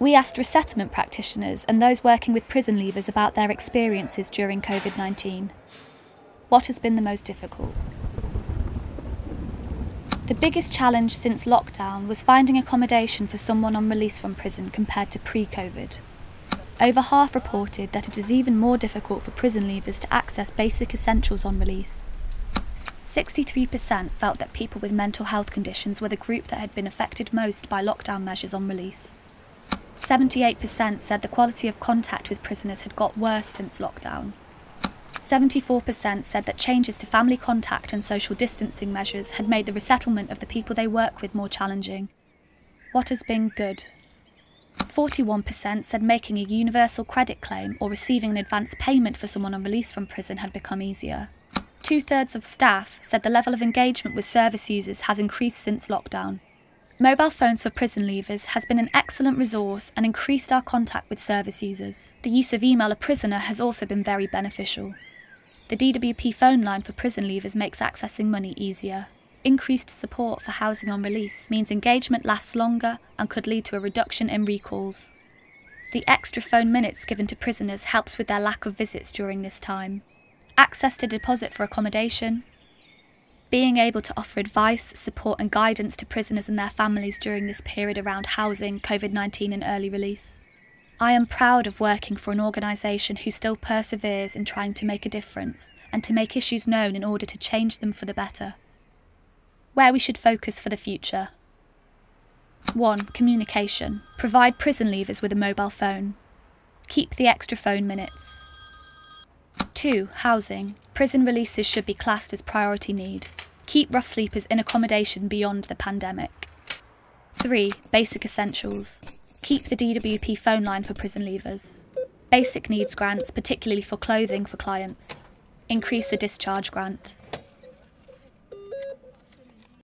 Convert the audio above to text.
We asked resettlement practitioners and those working with prison leavers about their experiences during COVID 19. What has been the most difficult? The biggest challenge since lockdown was finding accommodation for someone on release from prison compared to pre COVID. Over half reported that it is even more difficult for prison leavers to access basic essentials on release. 63% felt that people with mental health conditions were the group that had been affected most by lockdown measures on release. 78% said the quality of contact with prisoners had got worse since lockdown. 74% said that changes to family contact and social distancing measures had made the resettlement of the people they work with more challenging. What has been good? 41% said making a universal credit claim or receiving an advance payment for someone on release from prison had become easier. Two thirds of staff said the level of engagement with service users has increased since lockdown. Mobile phones for prison leavers has been an excellent resource and increased our contact with service users. The use of email a prisoner has also been very beneficial. The DWP phone line for prison leavers makes accessing money easier. Increased support for housing on release means engagement lasts longer and could lead to a reduction in recalls. The extra phone minutes given to prisoners helps with their lack of visits during this time. Access to deposit for accommodation. Being able to offer advice, support, and guidance to prisoners and their families during this period around housing, COVID 19, and early release. I am proud of working for an organisation who still perseveres in trying to make a difference and to make issues known in order to change them for the better where we should focus for the future. 1. Communication. Provide prison leavers with a mobile phone. Keep the extra phone minutes. 2. Housing. Prison releases should be classed as priority need. Keep rough sleepers in accommodation beyond the pandemic. 3. Basic essentials. Keep the DWP phone line for prison leavers. Basic needs grants, particularly for clothing for clients. Increase the discharge grant.